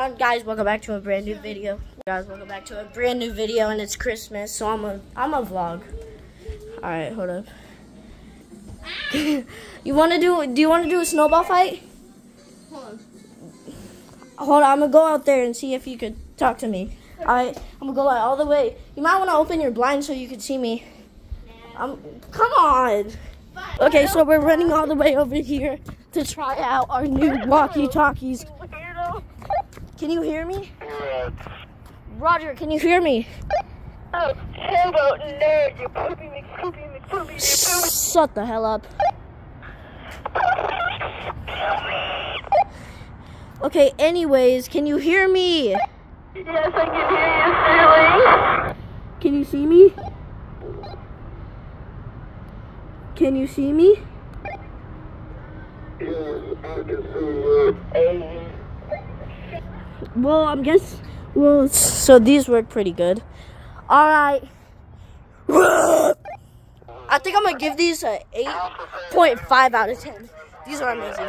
Guys, welcome back to a brand new video. Guys, welcome back to a brand new video, and it's Christmas, so I'm a I'm a vlog. All right, hold up. you want to do? Do you want to do a snowball fight? Hold on. Hold on, I'm gonna go out there and see if you could talk to me. All right, I'm gonna go out all the way. You might want to open your blind so you can see me. Um, come on. Okay, so we're running all the way over here to try out our new walkie-talkies. Can you hear me? Roger, can you hear me? Oh, hello, nerd, you poopy McPoopy McPoopy McPoopy. Shut the hell up. Okay, anyways, can you hear me? Yes, I can hear you, silly. Can you see me? Can you see me? Well, I'm guess. Well, so these work pretty good. All right. I think I'm gonna give these a 8.5 out of 10. These are amazing.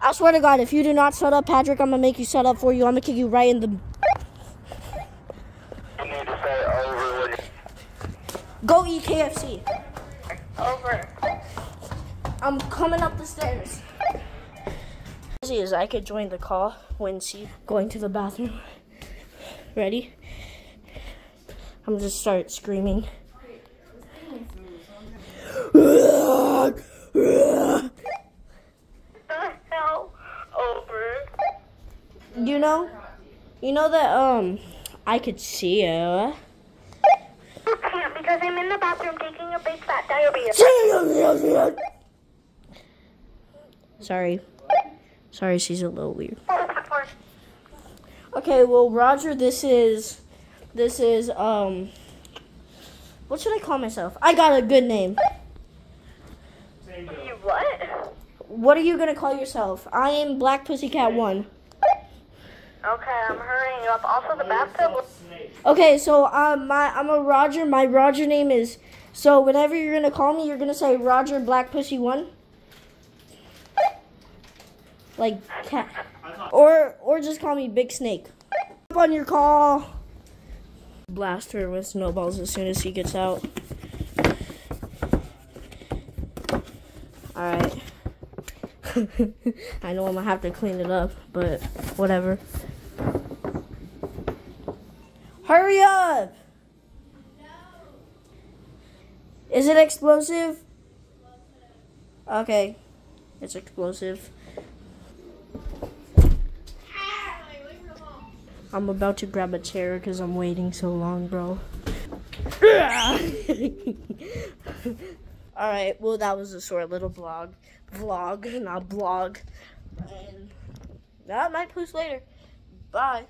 I swear to God, if you do not shut up, Patrick, I'm gonna make you shut up for you. I'm gonna kick you right in the. Go eat KFC. Over. I'm coming up the stairs. Easy as I could join the call when she going to the bathroom. Ready? I'm just start screaming. The hell? Over. You know, you know that um, I could see you. I can't because I'm in the bathroom taking a big fat diarrhea. Sorry, sorry, she's a little weird. Okay, well, Roger, this is, this is um, what should I call myself? I got a good name. You what? What are you gonna call yourself? I am Black Pussycat One. Okay, I'm hurrying you up. Also, the bathtub. Okay, so um, my I'm a Roger. My Roger name is. So whenever you're gonna call me, you're gonna say Roger Black Pussy One. Like cat, or or just call me Big Snake. Up on your call. Blast her with snowballs as soon as he gets out. All right. I know I'm gonna have to clean it up, but whatever. Hurry up! Is it explosive? Okay, it's explosive. I'm about to grab a chair because I'm waiting so long, bro. Alright, well, that was a short little vlog. Vlog, not blog. And that might post later. Bye.